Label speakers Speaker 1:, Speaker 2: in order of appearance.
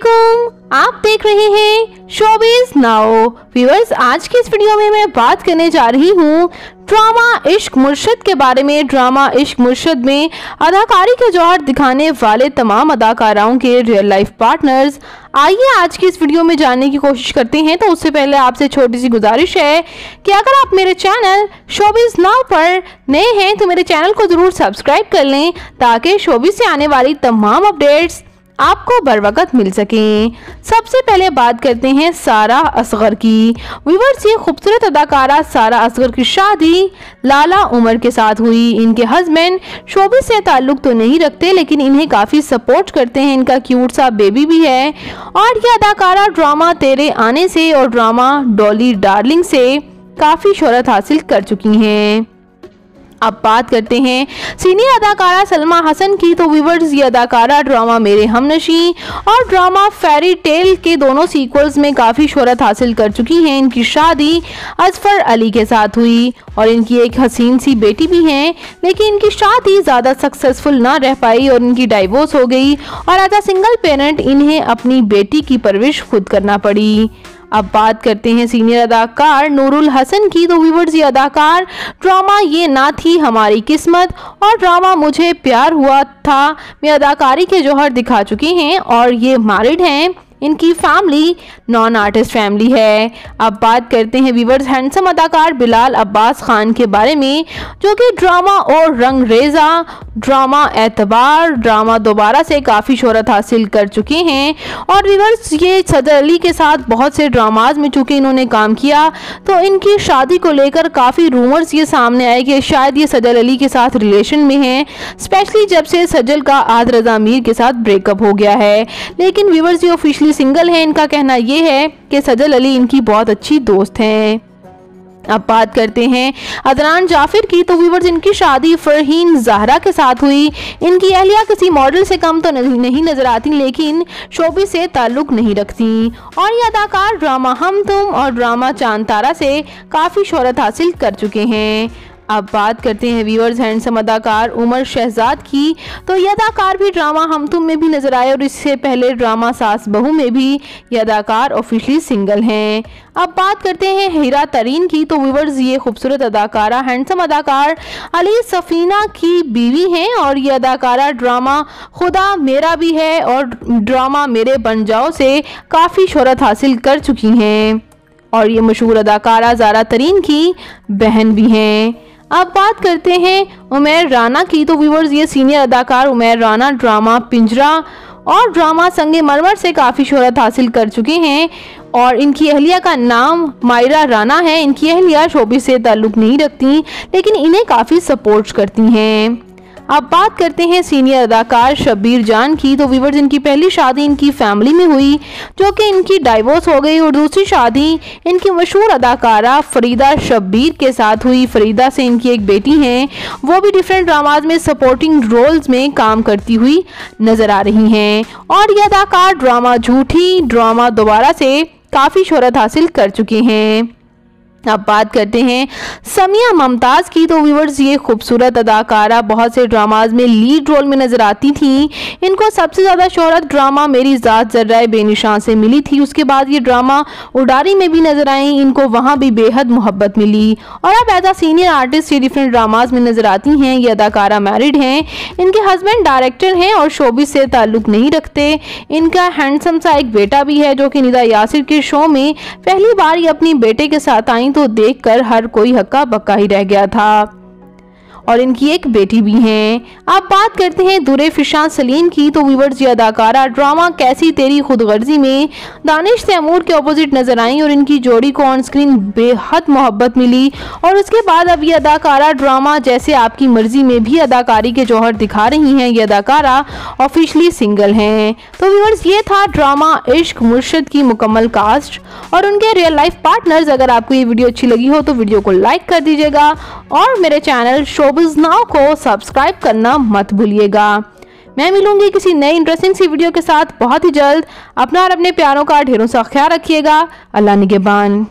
Speaker 1: वालेकुम आप देख रहे हैं शोबीज नाउ। व्यूअर्स आज की इस वीडियो में मैं बात करने जा रही हूँ ड्रामा इश्क मुर्शद के बारे में। ड्रामा इश्क मुर्शद में अदाकारी के जौहर दिखाने वाले तमाम अदाकाराओं के रियल लाइफ पार्टनर्स आइए आज की इस वीडियो में जानने की कोशिश करते हैं। तो उससे पहले आपसे छोटी सी गुजारिश है कि अगर आप मेरे चैनल शोबीज नाव पर नए हैं तो मेरे चैनल को ज़रूर सब्सक्राइब कर लें ताकि शोबीज से आने वाली तमाम अपडेट्स आपको बर वक्त मिल सके। सबसे पहले बात करते हैं सारा असगर की। विवर्स ये खूबसूरत अदाकारा सारा असगर की शादी लाला उमर के साथ हुई। इनके हस्बैंड शोबे से ताल्लुक तो नहीं रखते, लेकिन इन्हें काफ़ी सपोर्ट करते हैं। इनका क्यूट सा बेबी भी है। और ये अदाकारा ड्रामा तेरे आने से और ड्रामा डॉली डार्लिंग से काफ़ी शहरत हासिल कर चुकी हैं। अब बात करते हैं। सीनियर अदाकारा सलमा हसन की तो व्यूवर्स ये अदाकारा ड्रामा मेरे हमनशी और ड्रामा फेरी टेल के दोनों सीक्वल्स में काफ़ी शहरत हासिल कर चुकी हैं। इनकी शादी अजफर अली के साथ हुई और इनकी एक हसीन सी बेटी भी है, लेकिन इनकी शादी ज़्यादा सक्सेसफुल ना रह पाई और इनकी डाइवोर्स हो गई। और एज अ सिंगल पेरेंट इन्हें अपनी बेटी की परवरिश खुद करना पड़ी। अब बात करते हैं सीनियर अदाकार नूरुल हसन की। तो व्यूवर्स ये अदाकार ड्रामा ये ना थी हमारी किस्मत और ड्रामा मुझे प्यार हुआ था। मैं अदाकारी के जौहर दिखा चुकी हैं और ये मारिड हैं। इनकी फैमिली नॉन आर्टिस्ट फैमिली है। अब बात करते हैं वीवर्स हैंडसम अदाकार बिलाल अब्बास खान के बारे में, जो कि ड्रामा और रंग रेजा ड्रामा एतबार ड्रामा दोबारा से काफ़ी शहरत हासिल कर चुके हैं। और वीवर्स ये सदर अली के साथ बहुत से ड्रामाज में चूँकि इन्होंने काम किया तो इनकी शादी को लेकर काफ़ी रूमर्स ये सामने आए कि शायद ये सजल अली के साथ रिलेशन में हैं स्पेशली जब से सजल का आद रजा मीर के साथ ब्रेकअप हो गया है। लेकिन वीवर्स ये ऑफिशियली एक्चुअली सिंगल हैं, इनका कहना ये है कि सजल अली इनकी बहुत अच्छी दोस्त हैं। अब बात करते हैं अदनान जाफिर की। तो व्यूवर्स, इनकी शादी फरहीन जहरा के साथ हुई। इनकी अहलिया किसी मॉडल से कम तो नहीं नज़र आती, लेकिन शोबी से ताल्लुक नहीं रखती। और ये अदाकार ड्रामा हम तुम और ड्रामा चाँद तारा से काफ़ी शहरत हासिल कर चुके हैं। अब बात करते हैं व्यूअर्स हैंडसम अदाकार उमर शहजाद की। तो ये अदाकार भी ड्रामा हम तुम में भी नज़र आए और इससे पहले ड्रामा सास बहू में भी ये अदाकार ऑफिशियली सिंगल हैं। अब बात करते हैं हीरा तरीन की। तो व्यूवर्स ये खूबसूरत अदाकारा हैंडसम अदाकार अली सफीना की बीवी हैं और ये अदाकारा ड्रामा खुदा मेरा भी है और ड्रामा मेरे बन जाओ से काफ़ी शहरत हासिल कर चुकी हैं। और ये मशहूर अदाकारा ज़ारा तरीन की बहन भी हैं। अब बात करते हैं उमेर राना की तो व्यूवर्स ये सीनियर अदाकार उमेर राना ड्रामा पिंजरा और ड्रामा संगे मरमर से काफ़ी शोहरत हासिल कर चुके हैं और इनकी अहलिया का नाम मायरा राना है। इनकी अहलिया शोबी से ताल्लुक़ नहीं रखती, लेकिन इन्हें काफ़ी सपोर्ट करती हैं। अब बात करते हैं सीनियर अदाकार शब्बीर जान की तो वीवर्स इनकी पहली शादी इनकी फैमिली में हुई, जो कि इनकी डाइवोर्स हो गई और दूसरी शादी इनकी मशहूर अदाकारा फरीदा शब्बीर के साथ हुई। फरीदा से इनकी एक बेटी हैं। वो भी डिफरेंट ड्रामाज में सपोर्टिंग रोल्स में काम करती हुई नज़र आ रही हैं। और ये अदाकार ड्रामा झूठी ड्रामा दोबारा से काफ़ी शहरत हासिल कर चुके हैं। अब बात करते हैं समिया मुमताज़ की। तो व्यूवर्स ये खूबसूरत अदाकारा बहुत से ड्रामाज में लीड रोल में नज़र आती थी। इनको सबसे ज़्यादा शोहरत ड्रामा मेरी ज़ात जर्रा बेनिशान से मिली थी। उसके बाद ये ड्रामा उडारी में भी नज़र आई। इनको वहाँ भी बेहद मोहब्बत मिली। और अब एज सीनियर आर्टिस्ट ये डिफरेंट ड्रामाज में नज़र आती हैं। ये अदाकारा मैरिड हैं। इनके हस्बैंड डायरेक्टर हैं और शोबिस से ताल्लुक़ नहीं रखते। इनका हैंडसम सा एक बेटा भी है, जो कि निदा यासिर के शो में पहली बार ये अपनी बेटे के साथ आई। तो देखकर हर कोई हक्का बक्का ही रह गया था। और इनकी एक बेटी भी हैं। अब बात करते हैं दुरे फिशान सलीम की तो वीवर्स ये अदाकारा ड्रामा कैसी तेरी खुदगर्जी में? दानिश तैमूर के अपोजिट नज़र आई और इनकी जोड़ी को ऑन स्क्रीन बेहद मोहब्बत मिली। और उसके बाद अब ये अदाकारा ड्रामा जैसे आपकी मर्ज़ी में भी अदाकारी के जौहर दिखा रही हैं। ये अदाकारा ऑफिशियली सिंगल हैं। तो व्यूवर्स ये था ड्रामा इश्क मुर्शद की मुकम्मल कास्ट और उनके रियल लाइफ पार्टनर्स अगर आपको ये वीडियो अच्छी लगी हो तो वीडियो को लाइक कर दीजिएगा और मेरे चैनल शोब शोबिज नाव को सब्सक्राइब करना मत भूलिएगा। मैं मिलूँगी किसी नई इंटरेस्टिंग सी वीडियो के साथ बहुत ही जल्द। अपना और अपने प्यारों का ढेरों सा ख्याल रखिएगा। अल्लाह निगेबान।